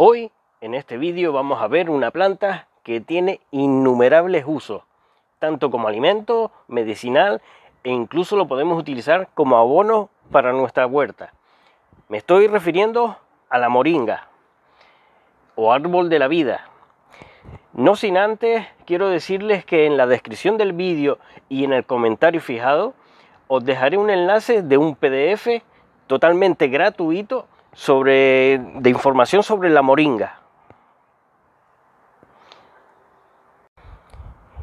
Hoy en este vídeo vamos a ver una planta que tiene innumerables usos, tanto como alimento, medicinal e incluso lo podemos utilizar como abono para nuestra huerta. Me estoy refiriendo a la moringa o árbol de la vida. No sin antes quiero decirles que en la descripción del vídeo y en el comentario fijado os dejaré un enlace de un PDF totalmente gratuito sobre, de información sobre la moringa.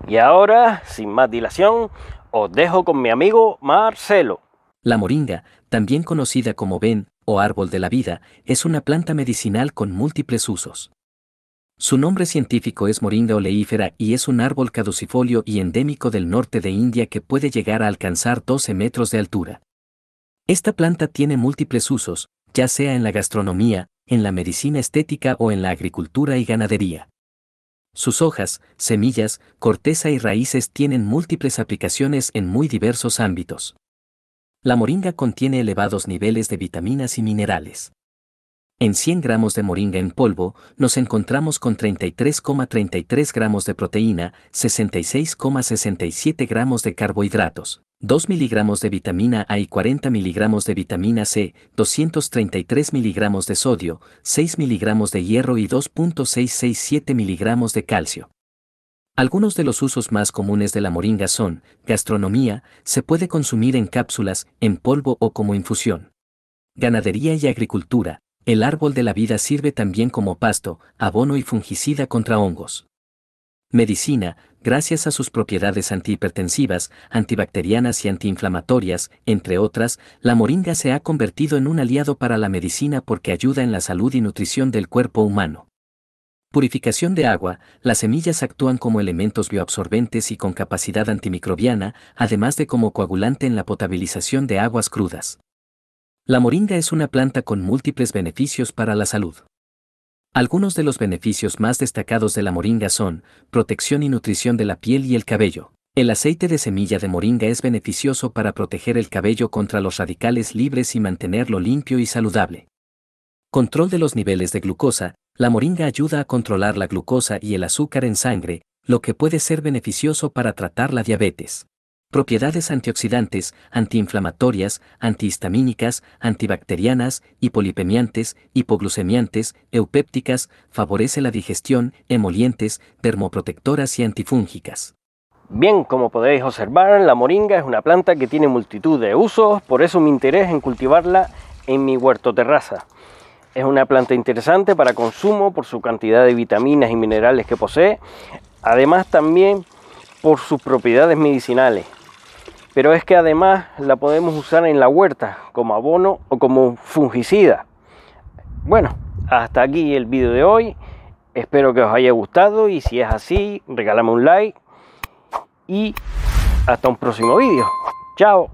Y ahora, sin más dilación, os dejo con mi amigo Marcelo. La moringa, también conocida como ven o árbol de la vida, es una planta medicinal con múltiples usos. Su nombre científico es Moringa oleífera y es un árbol caducifolio y endémico del norte de India que puede llegar a alcanzar 12 metros de altura. Esta planta tiene múltiples usos, ya sea en la gastronomía, en la medicina estética o en la agricultura y ganadería. Sus hojas, semillas, corteza y raíces tienen múltiples aplicaciones en muy diversos ámbitos. La moringa contiene elevados niveles de vitaminas y minerales. En 100 gramos de moringa en polvo, nos encontramos con 33,33 gramos de proteína, 66,67 gramos de carbohidratos, 2 miligramos de vitamina A y 40 miligramos de vitamina C, 233 miligramos de sodio, 6 miligramos de hierro y 2.667 miligramos de calcio. Algunos de los usos más comunes de la moringa son, gastronomía, se puede consumir en cápsulas, en polvo o como infusión. Ganadería y agricultura, el árbol de la vida sirve también como pasto, abono y fungicida contra hongos. Medicina, gracias a sus propiedades antihipertensivas, antibacterianas y antiinflamatorias, entre otras, la moringa se ha convertido en un aliado para la medicina porque ayuda en la salud y nutrición del cuerpo humano. Purificación de agua, las semillas actúan como elementos bioabsorbentes y con capacidad antimicrobiana, además de como coagulante en la potabilización de aguas crudas. La moringa es una planta con múltiples beneficios para la salud. Algunos de los beneficios más destacados de la moringa son protección y nutrición de la piel y el cabello. El aceite de semilla de moringa es beneficioso para proteger el cabello contra los radicales libres y mantenerlo limpio y saludable. Control de los niveles de glucosa. La moringa ayuda a controlar la glucosa y el azúcar en sangre, lo que puede ser beneficioso para tratar la diabetes. Propiedades antioxidantes, antiinflamatorias, antihistamínicas, antibacterianas, hipolipemiantes, hipoglucemiantes, eupépticas, favorece la digestión, emolientes, dermoprotectoras y antifúngicas. Bien, como podéis observar, la moringa es una planta que tiene multitud de usos, por eso mi interés en cultivarla en mi huerto terraza. Es una planta interesante para consumo por su cantidad de vitaminas y minerales que posee, además también por sus propiedades medicinales pero es que además la podemos usar en la huerta como abono o como fungicida. Bueno, hasta aquí el vídeo de hoy. Espero que os haya gustado y si es así, regálame un like y hasta un próximo vídeo. Chao.